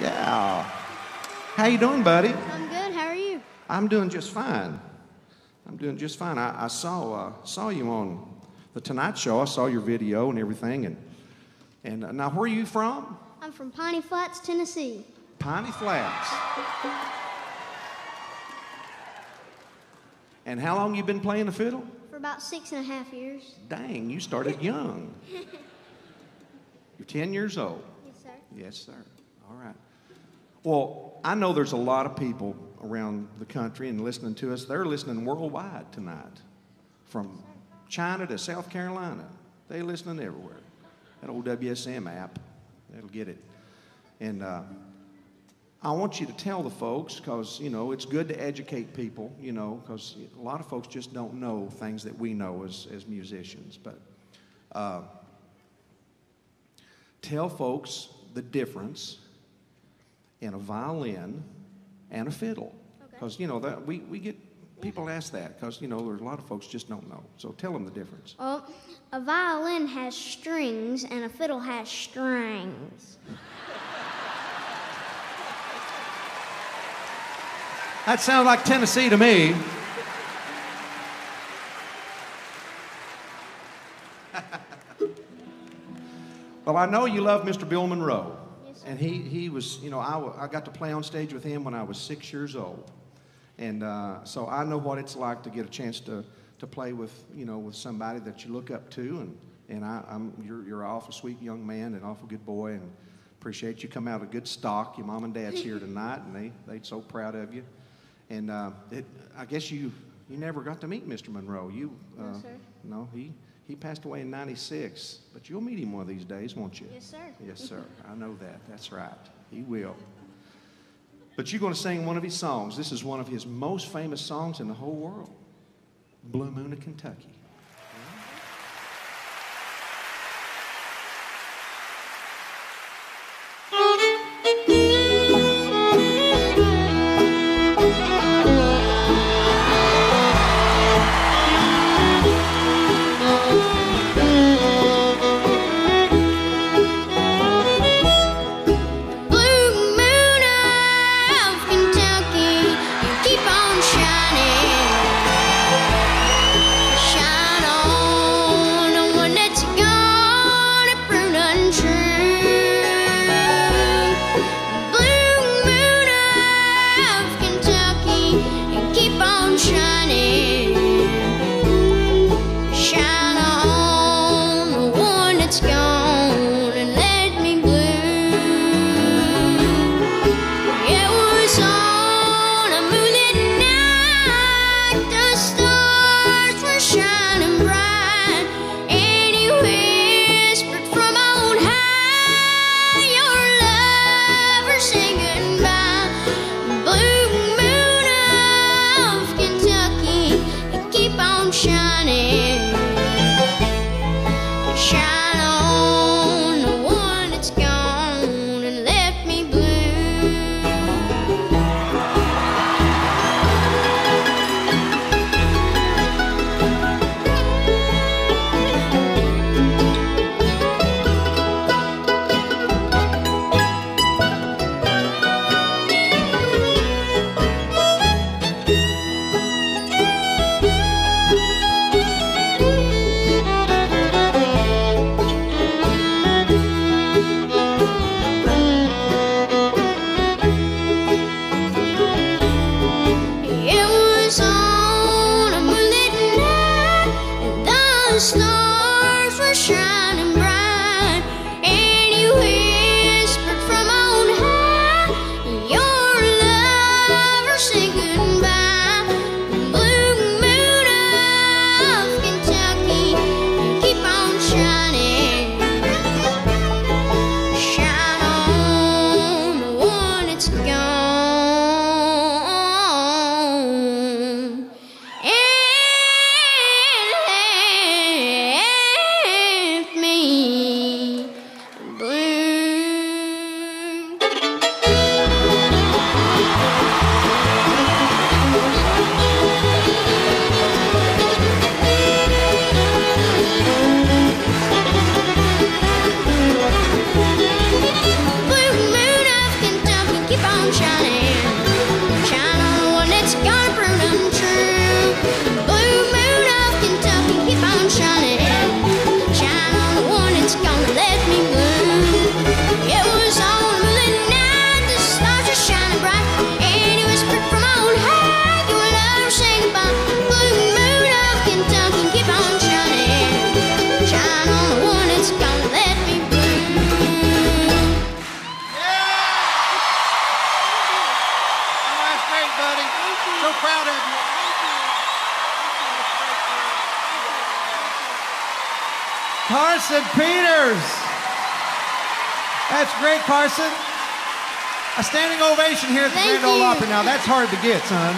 Yeah. How you doing, buddy? I'm good. How are you? I'm doing just fine. I'm doing just fine. I, I saw uh, saw you on the Tonight Show. I saw your video and everything. And and uh, now, where are you from? I'm from Piney Flats, Tennessee. Piney Flats. And how long you been playing the fiddle? For about six and a half years. Dang, you started young. You're 10 years old. Yes, sir. Yes, sir. All right. Well, I know there's a lot of people around the country and listening to us. They're listening worldwide tonight, from China to South Carolina. They're listening everywhere. That old WSM app, that'll get it. And uh, I want you to tell the folks, because, you know, it's good to educate people, you know, because a lot of folks just don't know things that we know as, as musicians. But uh, tell folks the difference in a violin and a fiddle. Okay. Because, you know, that, we, we get people ask that because, you know, there's a lot of folks just don't know. So tell them the difference. Well, a violin has strings and a fiddle has strings. That sounds like Tennessee to me. well, I know you love Mr. Bill Monroe. Yes. And he, he was, you know, I, I got to play on stage with him when I was six years old. And uh, so I know what it's like to get a chance to, to play with, you know, with somebody that you look up to. And, and I, I'm, you're, you're an awful sweet young man and an awful good boy. And appreciate you come out of good stock. Your mom and dad's here tonight, and they, they're so proud of you. And uh, it, I guess you, you never got to meet Mr. Monroe. You, uh, No, sir. No, he, he passed away in 96. But you'll meet him one of these days, won't you? Yes, sir. Yes, sir. I know that. That's right. He will. But you're going to sing one of his songs. This is one of his most famous songs in the whole world Blue Moon of Kentucky. snow. buddy. So proud of you. Carson Peters. That's great, Carson. A standing ovation here at the Thank Grand Ole Opry. Now, that's hard to get, son.